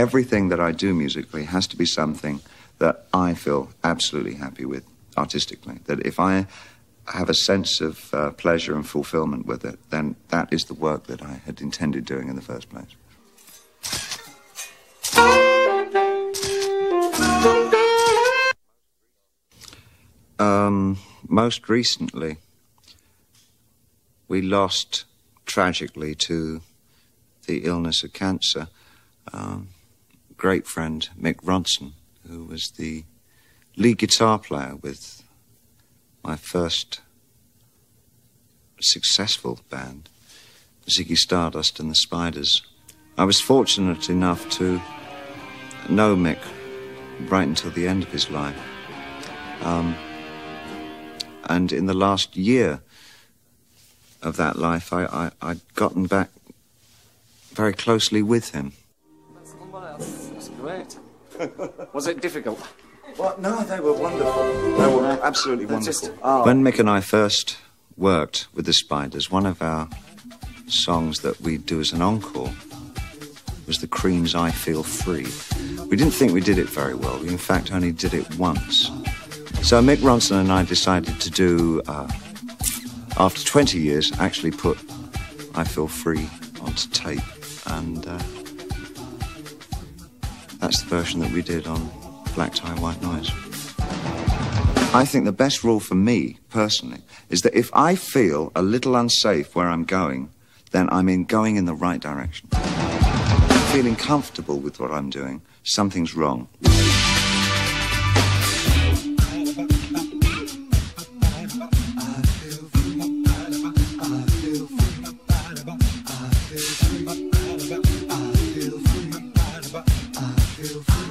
everything that I do musically has to be something that I feel absolutely happy with artistically. That if I have a sense of uh, pleasure and fulfillment with it, then that is the work that I had intended doing in the first place. Um, most recently, we lost tragically to the illness of cancer. Um, great friend Mick Ronson, who was the lead guitar player with my first successful band, Ziggy Stardust and the Spiders. I was fortunate enough to know Mick right until the end of his life. Um, and in the last year of that life, I, I, I'd gotten back very closely with him. That's great. Was it difficult? Well, no, they were wonderful. They were absolutely wonderful. just- oh. When Mick and I first worked with the Spiders, one of our songs that we do as an encore was the Cream's I Feel Free. We didn't think we did it very well. We, in fact, only did it once. So Mick Ronson and I decided to do, uh, after 20 years, actually put I Feel Free onto tape. And uh, that's the version that we did on Black Tie, White Noise. I think the best rule for me, personally, is that if I feel a little unsafe where I'm going, then I'm in going in the right direction. Feeling comfortable with what I'm doing, something's wrong. feel.